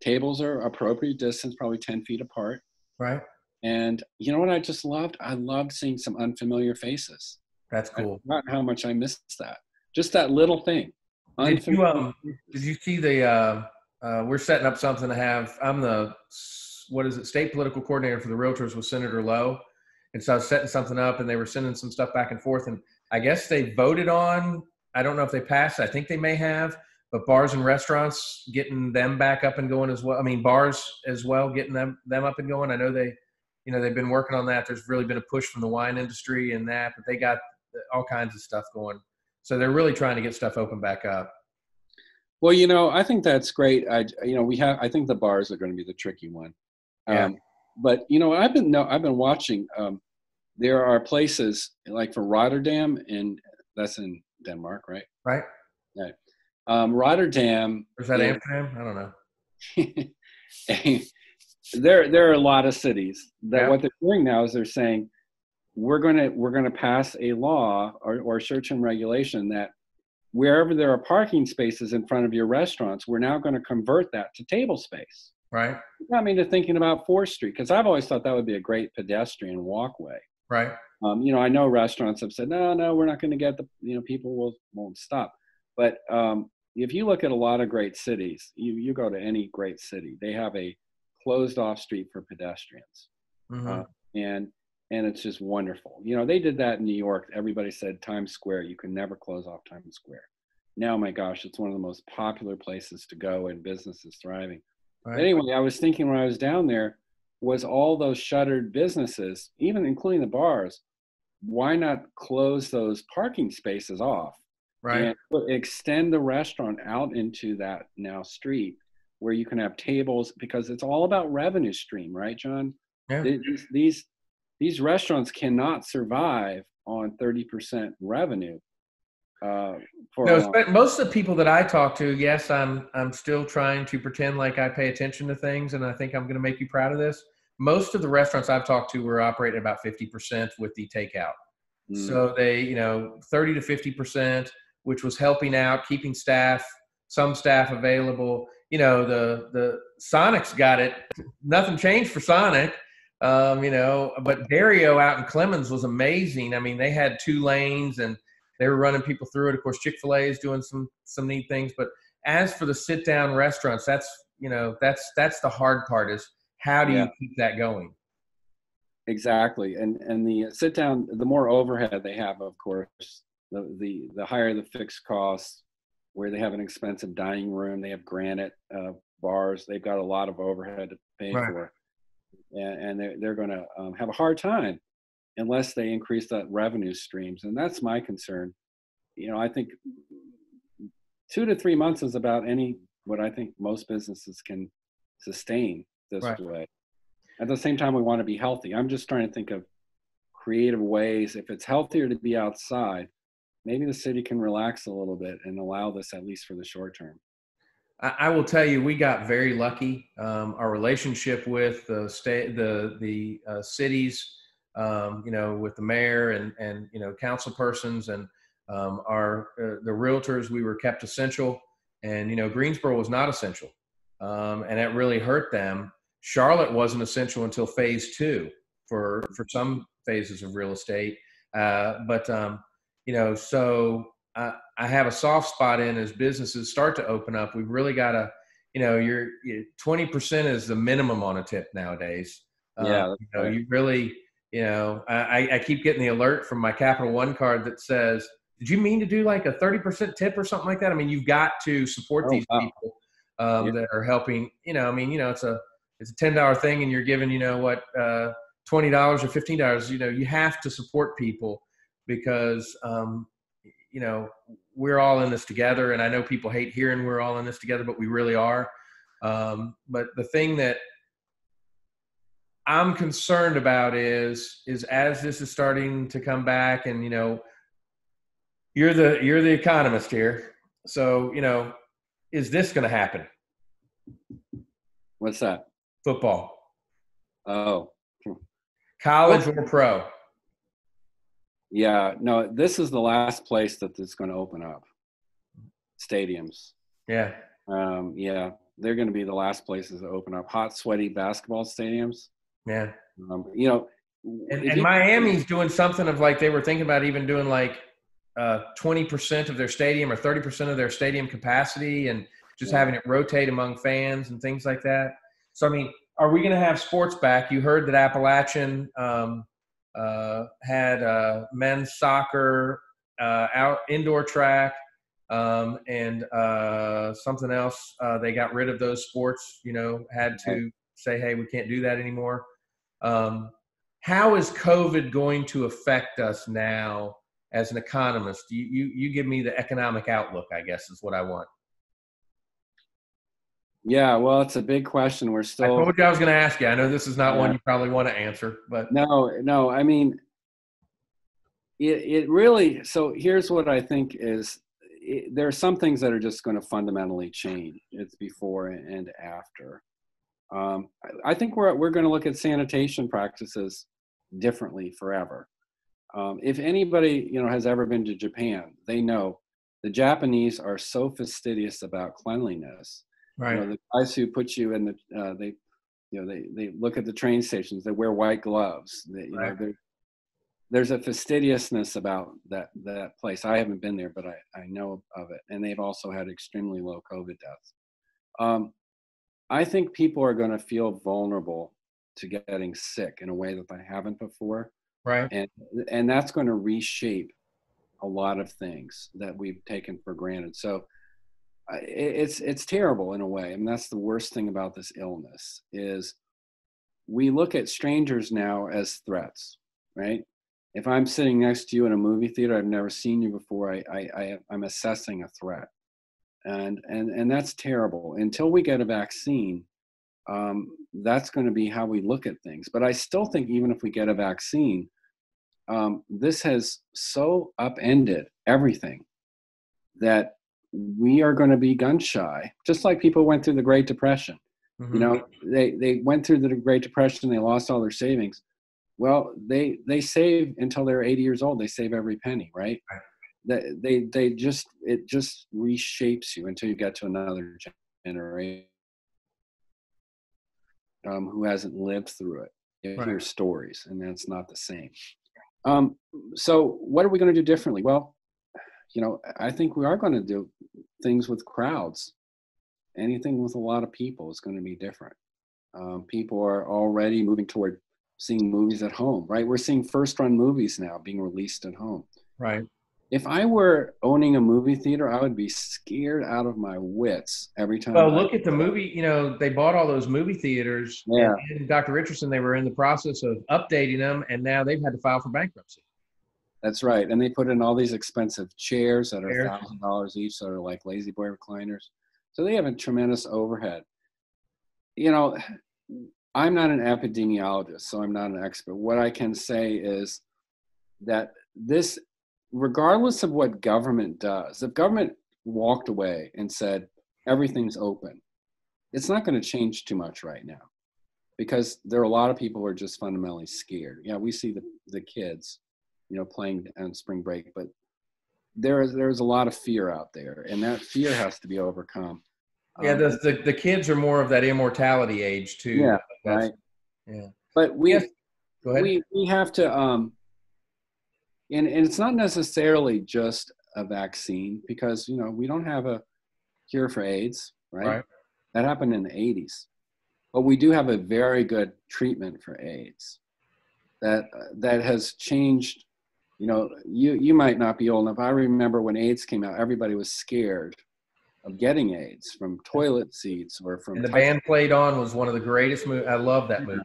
Tables are appropriate distance, probably ten feet apart. Right. And you know what I just loved? I loved seeing some unfamiliar faces. That's cool. Not how much I missed that. Just that little thing. Did you um? Did you see the? Uh, uh, we're setting up something to have. I'm the what is it, state political coordinator for the Realtors with Senator Lowe, and so I was setting something up, and they were sending some stuff back and forth, and I guess they voted on. I don't know if they passed. I think they may have, but bars and restaurants getting them back up and going as well. I mean, bars as well getting them them up and going. I know they, you know, they've been working on that. There's really been a push from the wine industry and that, but they got all kinds of stuff going. So they're really trying to get stuff open back up. Well, you know, I think that's great. I, you know, we have. I think the bars are going to be the tricky one. Yeah. Um, but you know, I've been no, I've been watching. Um, there are places like for Rotterdam, and that's in Denmark, right? Right. Right. Um, Rotterdam. Is that Amsterdam? I don't know. there, there are a lot of cities that yeah. what they're doing now is they're saying we're going to we're going to pass a law or, or search and regulation that wherever there are parking spaces in front of your restaurants, we're now going to convert that to table space. Right. I mean, to thinking about Fourth Street because I've always thought that would be a great pedestrian walkway. Right. Um, you know, I know restaurants have said, no, no, we're not going to get the, you know, people will won't stop. But um, if you look at a lot of great cities, you you go to any great city, they have a closed off street for pedestrians, mm-hmm. uh, and and it's just wonderful. You know, they did that in New York. Everybody said Times Square, you can never close off Times Square. Now, my gosh, it's one of the most popular places to go and business is thriving. Right. Anyway, I was thinking when I was down there, was all those shuttered businesses, even including the bars, why not close those parking spaces off? Right. And extend the restaurant out into that now street where you can have tables because it's all about revenue stream, right, John? Yeah. These, these these restaurants cannot survive on 30% revenue. Uh, for no, most of the people that I talk to, yes, I'm I'm still trying to pretend like I pay attention to things, and I think I'm going to make you proud of this. Most of the restaurants I've talked to were operating about 50% with the takeout. Mm. So they, you know, 30 to 50%, which was helping out, keeping staff, some staff available. You know, the the Sonic's got it. Nothing changed for Sonic um, you know, but Dairi-O out in Clemmons was amazing. I mean, they had two lanes and they were running people through it. Of course, Chick Fil A is doing some some neat things. But as for the sit down restaurants, that's you know that's that's the hard part is how do yeah. you keep that going? Exactly, and and the sit down, the more overhead they have, of course, the the the higher the fixed costs. Where they have an expensive dining room, they have granite uh, bars. They've got a lot of overhead to pay right. for and, and they're, they're going to um, have a hard time unless they increase that revenue streams and that's my concern you know i think two to three months is about any what i think most businesses can sustain this right. way at the same time we want to be healthy i'm just trying to think of creative ways if it's healthier to be outside maybe the city can relax a little bit and allow this at least for the short term I, will tell you, we got very lucky. Um, our relationship with the state, the the uh, cities, um, you know, with the mayor and and you know council persons and um, our uh, the realtors, we were kept essential. And you know, Greensboro was not essential, um, and it really hurt them. Charlotte wasn't essential until phase two for for some phases of real estate. Uh, but um, you know, so I, I have a soft spot in as businesses start to open up. We've really got to, you know, you're twenty percent is the minimum on a tip nowadays. Yeah, you know, you really, you know, I, I keep getting the alert from my Capital One card that says, "Did you mean to do like a thirty percent tip or something like that?" I mean, you've got to support oh, these wow. people um, yeah. that are helping. You know, I mean, you know, it's a it's a ten dollar thing, and you're giving, you know, what uh, twenty dollars or fifteen dollars. You know, you have to support people because um, you know we're all in this together and i know people hate hearing we're all in this together but we really are um, but the thing that i'm concerned about is is as this is starting to come back and you know you're the you're the economist here so you know is this going to happen what's that football oh college or pro yeah, no, this is the last place that is going to open up. Stadiums. Yeah. Um, yeah, they're going to be the last places to open up. Hot, sweaty basketball stadiums. Yeah. Um, you know, and, and you, Miami's doing something of like they were thinking about even doing like uh, 20% of their stadium or 30% of their stadium capacity and just yeah. having it rotate among fans and things like that. So I mean, are we going to have sports back? You heard that Appalachian um, uh, had uh, men's soccer, uh, out indoor track, um, and uh, something else. Uh, they got rid of those sports. You know, had to say, hey, we can't do that anymore. Um, how is COVID going to affect us now as an economist? You, you, you give me the economic outlook, I guess, is what I want. Yeah, well, it's a big question. We're still. I told you I was going to ask you. I know this is not yeah. one you probably want to answer, but no, no. I mean, it it really. So here's what I think is it, there are some things that are just going to fundamentally change. It's before and after. Um, I, I think we're we're going to look at sanitation practices differently forever. Um, if anybody you know has ever been to Japan, they know the Japanese are so fastidious about cleanliness Right. You know, the guys who put you in the uh, they you know they they look at the train stations. They wear white gloves. They, you right. know, there's a fastidiousness about that that place. I haven't been there, but I, I know of it. And they've also had extremely low COVID deaths. Um, I think people are going to feel vulnerable to getting sick in a way that they haven't before. Right. And and that's going to reshape a lot of things that we've taken for granted. So it's it's terrible in a way. I mean, that's the worst thing about this illness is we look at strangers now as threats, right? If I'm sitting next to you in a movie theater, I've never seen you before. I, I, I I'm assessing a threat, and and and that's terrible. Until we get a vaccine, um, that's going to be how we look at things. But I still think even if we get a vaccine, um, this has so upended everything that we are going to be gun shy, just like people went through the Great Depression. Mm-hmm. You know, they they went through the Great Depression, they lost all their savings. Well, they they save until they're 80 years old. They save every penny, right? They, they they just it just reshapes you until you get to another generation um, who hasn't lived through it. You right. hear stories, and that's not the same. Um, so, what are we going to do differently? Well, you know, I think we are going to do things with crowds. Anything with a lot of people is going to be different. Um, people are already moving toward seeing movies at home, right? We're seeing first run movies now being released at home. Right. If I were owning a movie theater, I would be scared out of my wits every time. Well, look at the movie. You know, they bought all those movie theaters. Yeah. And Dr. Richardson, they were in the process of updating them, and now they've had to file for bankruptcy. That's right. And they put in all these expensive chairs that are thousand dollars each, that are like lazy boy recliners. So they have a tremendous overhead. You know, I'm not an epidemiologist, so I'm not an expert. What I can say is that this, regardless of what government does, if government walked away and said everything's open, it's not going to change too much right now because there are a lot of people who are just fundamentally scared. Yeah, we see the, the kids you know, playing on spring break. But there is there's a lot of fear out there, and that fear has to be overcome. Yeah, um, the, the, the kids are more of that immortality age too. Yeah, right. Yeah, but we yes. Go ahead. we we have to um, and and it's not necessarily just a vaccine because you know we don't have a cure for AIDS, right? right. That happened in the 80s, but we do have a very good treatment for AIDS that that has changed you know, you you might not be old enough. I remember when AIDS came out, everybody was scared of getting AIDS from toilet seats or from. And the band played on was one of the greatest movies. I love that movie.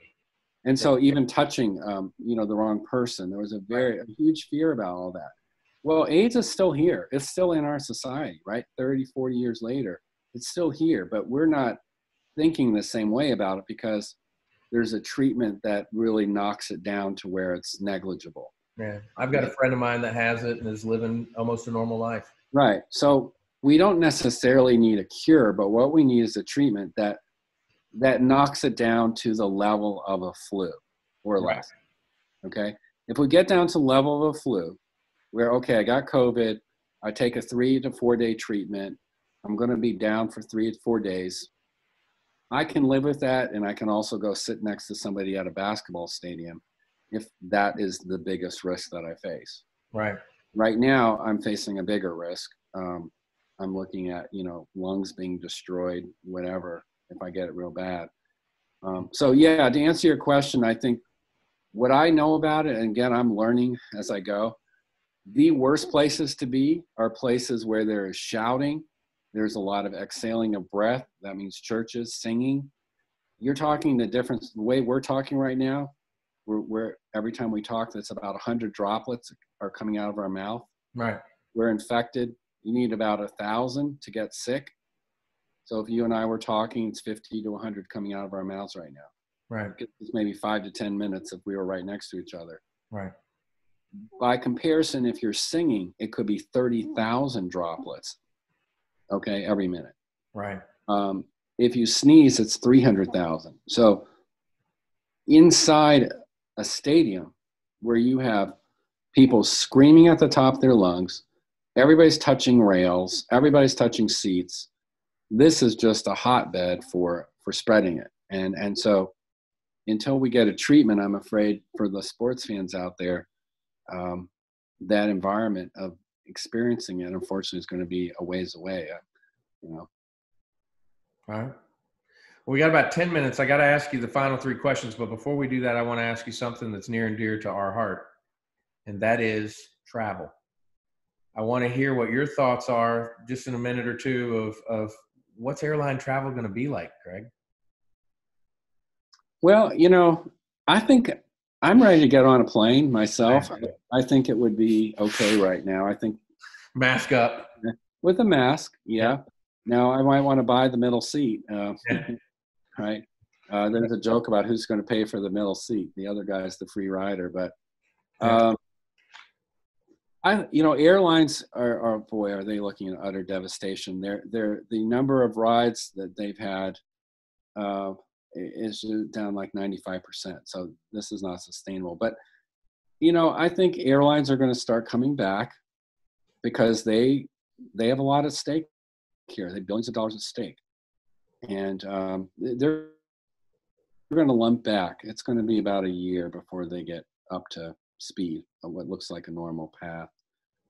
And so even touching, um, you know, the wrong person, there was a very a huge fear about all that. Well, AIDS is still here. It's still in our society, right? 30, 40 years later, it's still here, but we're not thinking the same way about it because there's a treatment that really knocks it down to where it's negligible. Yeah, I've got a friend of mine that has it and is living almost a normal life. Right. So we don't necessarily need a cure, but what we need is a treatment that that knocks it down to the level of a flu or less. Right. Okay. If we get down to level of a flu, where okay, I got COVID, I take a three to four day treatment, I'm going to be down for three to four days. I can live with that, and I can also go sit next to somebody at a basketball stadium if that is the biggest risk that I face. Right. Right now, I'm facing a bigger risk. Um, I'm looking at you know lungs being destroyed, whatever. If I get it real bad, Um, so yeah, to answer your question, I think what I know about it, and again, I'm learning as I go. The worst places to be are places where there is shouting. There's a lot of exhaling of breath. That means churches singing. You're talking the difference. The way we're talking right now, we're, we're every time we talk, that's about 100 droplets are coming out of our mouth. Right. We're infected. You need about a thousand to get sick. So if you and I were talking, it's 50 to 100 coming out of our mouths right now. Right. It's maybe five to 10 minutes if we were right next to each other. Right. By comparison, if you're singing, it could be 30,000 droplets, okay, every minute. Right. Um, if you sneeze, it's 300,000. So inside a stadium where you have people screaming at the top of their lungs, everybody's touching rails, everybody's touching seats. This is just a hotbed for for spreading it. And and so until we get a treatment, I'm afraid for the sports fans out there, um, that environment of experiencing it, unfortunately, is going to be a ways away. Uh, you know. All right. Well, we got about 10 minutes. I got to ask you the final three questions. But before we do that, I want to ask you something that's near and dear to our heart, and that is travel. I want to hear what your thoughts are just in a minute or two of, of what's airline travel going to be like, Greg? Well, you know, I think I'm ready to get on a plane myself. I think it would be okay right now. I think mask up with a mask. Yeah. Now I might want to buy the middle seat. Uh, right. Uh, there's a joke about who's going to pay for the middle seat. The other guy's the free rider, but um, I, you know, airlines are, are, boy, are they looking at utter devastation. They're, they're the number of rides that they've had uh, is down like 95%. So this is not sustainable. But, you know, I think airlines are going to start coming back because they they have a lot at stake here. They have billions of dollars at stake, and um, they're they're going to lump back. It's going to be about a year before they get up to speed what looks like a normal path.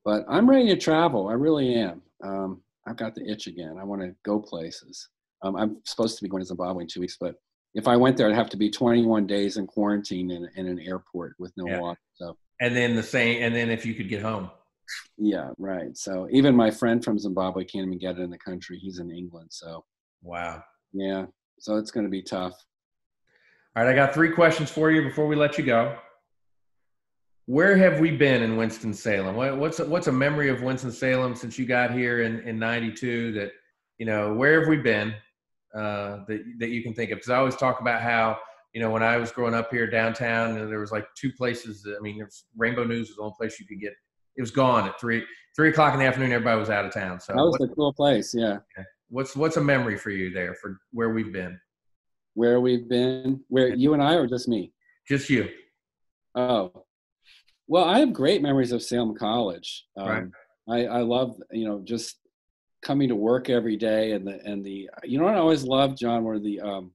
But I'm ready to travel. I really am. Um, I've got the itch again. I want to go places. Um, I'm supposed to be going to Zimbabwe in two weeks, but if I went there, I'd have to be 21 days in quarantine in, in an airport with no yeah. water. So. And then the same, and then if you could get home. Yeah, right. So even my friend from Zimbabwe can't even get it in the country. He's in England. So. Wow. Yeah. So it's going to be tough. All right. I got three questions for you before we let you go. Where have we been in Winston Salem? What's a, what's a memory of Winston Salem since you got here in in '92? That you know, where have we been uh, that that you can think of? Because I always talk about how you know when I was growing up here downtown, there was like two places. That, I mean, Rainbow News was the only place you could get. It was gone at three three o'clock in the afternoon. Everybody was out of town. So that was a cool place. Yeah. What's what's a memory for you there for where we've been? Where we've been? Where you and I, or just me? Just you. Oh, well, I have great memories of Salem College. Um, right. I, I love, you know, just coming to work every day and the, and the, you know what I always loved, John, were the, um,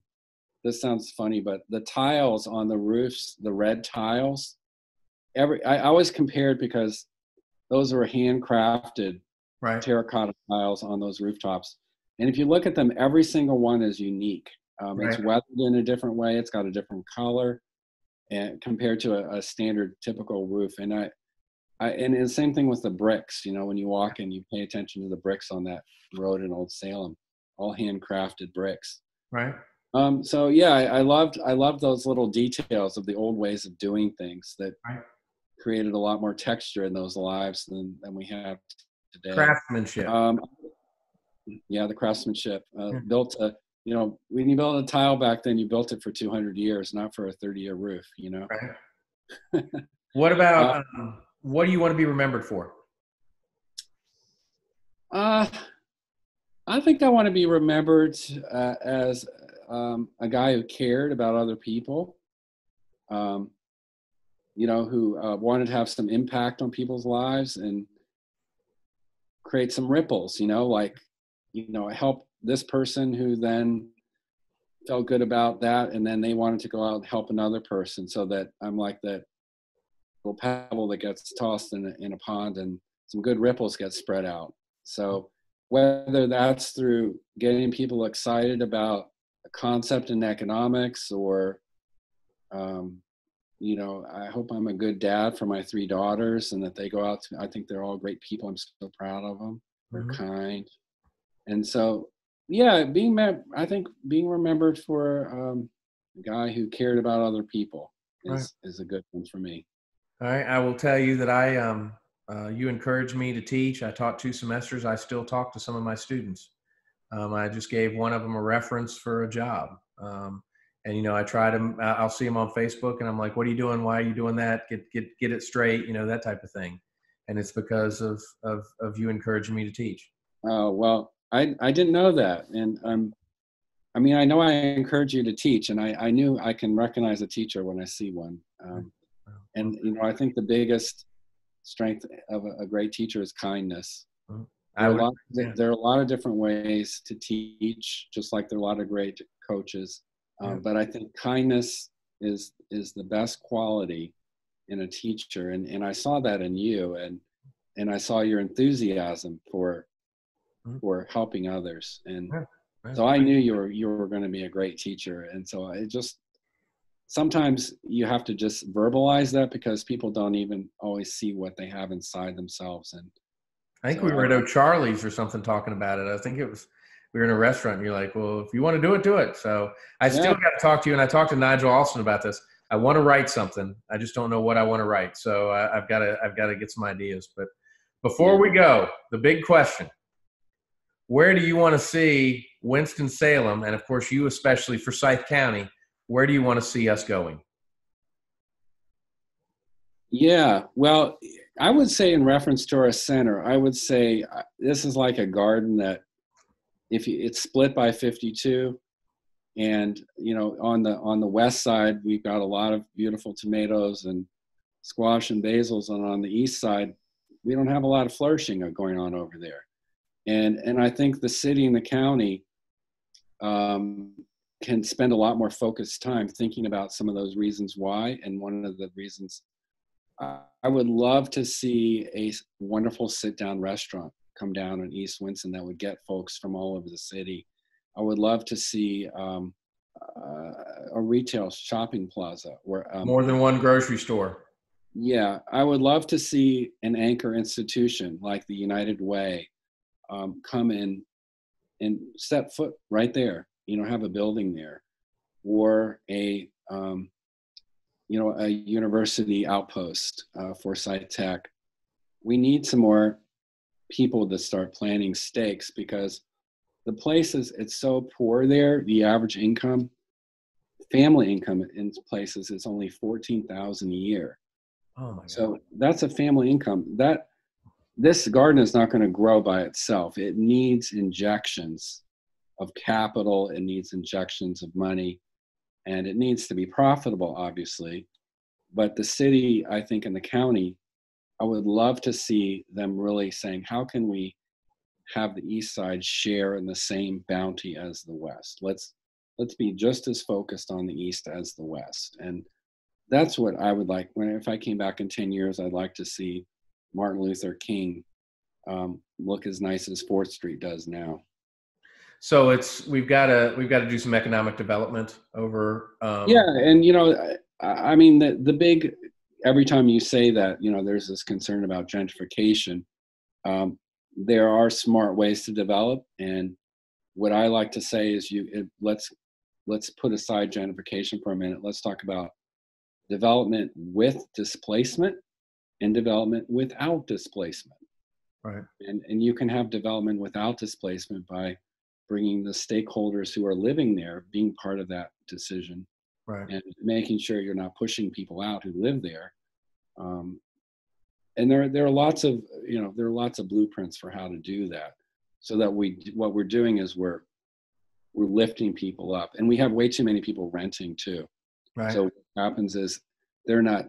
this sounds funny, but the tiles on the roofs, the red tiles, every, I always compared because those were handcrafted right. terracotta tiles on those rooftops. And if you look at them, every single one is unique. Um, right. It's weathered in a different way. It's got a different color and compared to a, a standard typical roof. And I, I, and the same thing with the bricks. You know, when you walk and you pay attention to the bricks on that road in Old Salem, all handcrafted bricks. Right. Um, so yeah, I, I, loved I loved those little details of the old ways of doing things that right. created a lot more texture in those lives than than we have today. Craftsmanship. Um, yeah, the craftsmanship uh, yeah. built a you know, when you built a tile back then, you built it for 200 years, not for a 30 year roof, you know? Right. what about, uh, um, what do you want to be remembered for? Uh, I think I want to be remembered uh, as um, a guy who cared about other people, um, you know, who uh, wanted to have some impact on people's lives and create some ripples, you know, like, you know, help this person who then felt good about that and then they wanted to go out and help another person so that i'm like that little pebble that gets tossed in a, in a pond and some good ripples get spread out. So whether that's through getting people excited about a concept in economics or um, you know i hope i'm a good dad for my three daughters and that they go out to i think they're all great people i'm so proud of them. They're mm-hmm. kind. And so yeah being i think being remembered for um, a guy who cared about other people is, right. is a good one for me all right i will tell you that i um uh, you encouraged me to teach i taught two semesters i still talk to some of my students um, I just gave one of them a reference for a job. Um, and you know, I try to. I'll see them on Facebook, and I'm like, "What are you doing? Why are you doing that? Get get get it straight." You know, that type of thing. And it's because of of of you encouraging me to teach. Oh well, I I didn't know that, and um, I mean, I know I encourage you to teach, and I I knew I can recognize a teacher when I see one. Um, and you know, I think the biggest strength of a, a great teacher is kindness. Mm-hmm. There are, lot, there are, a lot, of different ways to teach, just like there are a lot of great coaches. Um, yeah. But I think kindness is is the best quality in a teacher, and and I saw that in you, and and I saw your enthusiasm for mm-hmm. for helping others, and so I knew you were you were going to be a great teacher, and so I just sometimes you have to just verbalize that because people don't even always see what they have inside themselves and I think so, we were at O'Charlie's or something talking about it. I think it was we were in a restaurant and you're like, well, if you want to do it, do it. So I yeah. still got to talk to you. And I talked to Nigel Alston about this. I want to write something. I just don't know what I want to write. So I, have got to, I've got to get some ideas. But before we go, the big question, where do you want to see Winston-Salem? And of course, you, especially for Forsyth County, where do you want to see us going? Yeah, well, I would say in reference to our center, I would say uh, this is like a garden that if you, it's split by 52 and you know on the on the west side we've got a lot of beautiful tomatoes and squash and basils and on the east side we don't have a lot of flourishing going on over there and and i think the city and the county um, can spend a lot more focused time thinking about some of those reasons why and one of the reasons I would love to see a wonderful sit down restaurant come down in East Winston that would get folks from all over the city. I would love to see um, uh, a retail shopping plaza where um, more than one grocery store. Yeah, I would love to see an anchor institution like the United Way um, come in and set foot right there. You know, have a building there, or a um, you know, a university outpost uh, for Tech. We need some more people to start planting stakes because the places it's so poor there. The average income, family income in places is only fourteen thousand a year. Oh my God. So that's a family income. That this garden is not going to grow by itself. It needs injections of capital. It needs injections of money and it needs to be profitable, obviously. But the city, I think, and the county, I would love to see them really saying, how can we have the east side share in the same bounty as the west? Let's let's be just as focused on the east as the west. And that's what I would like. When if I came back in 10 years, I'd like to see Martin Luther King um, look as nice as Fourth Street does now. So it's we've got to we've got to do some economic development over. Um, yeah, and you know, I, I mean the the big every time you say that, you know, there's this concern about gentrification. Um, there are smart ways to develop, and what I like to say is, you it, let's let's put aside gentrification for a minute. Let's talk about development with displacement and development without displacement. Right. And and you can have development without displacement by bringing the stakeholders who are living there being part of that decision right. and making sure you're not pushing people out who live there um, and there, there are lots of you know there are lots of blueprints for how to do that so that we what we're doing is we're we're lifting people up and we have way too many people renting too right. so what happens is they're not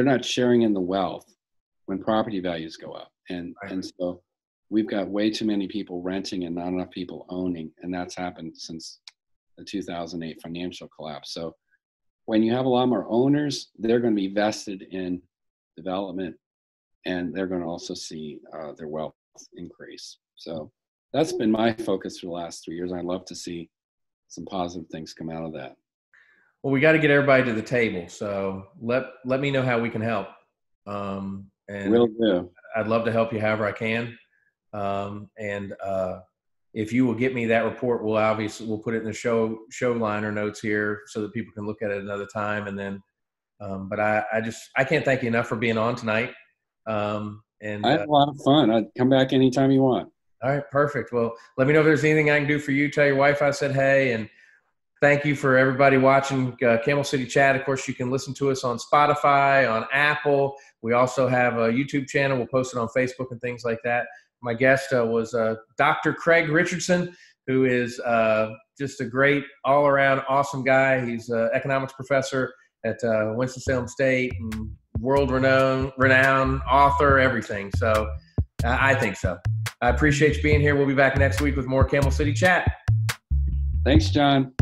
they're not sharing in the wealth when property values go up and right. and so we've got way too many people renting and not enough people owning, and that's happened since the 2008 financial collapse. So when you have a lot more owners, they're going to be vested in development, and they're going to also see uh, their wealth increase. So that's been my focus for the last three years. I'd love to see some positive things come out of that. Well, we got to get everybody to the table. So let let me know how we can help. Um, and Will do. I'd love to help you however I can. Um, and uh, if you will get me that report, we'll obviously we'll put it in the show show liner notes here so that people can look at it another time. And then, um, but I, I just I can't thank you enough for being on tonight. Um, and I had uh, a lot of fun. I'd come back anytime you want. all right, perfect. Well, let me know if there's anything I can do for you. Tell your wife I said hey, and thank you for everybody watching uh, Camel City Chat. Of course, you can listen to us on Spotify, on Apple. We also have a YouTube channel. We'll post it on Facebook and things like that. My guest uh, was uh, Dr. Craig Richardson, who is uh, just a great, all-around, awesome guy. He's an economics professor at uh, Winston-Salem State and world-renowned, renowned author, everything. So I I think so. I appreciate you being here. We'll be back next week with more Camel City Chat. Thanks, John.